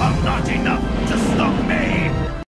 I'm not enough.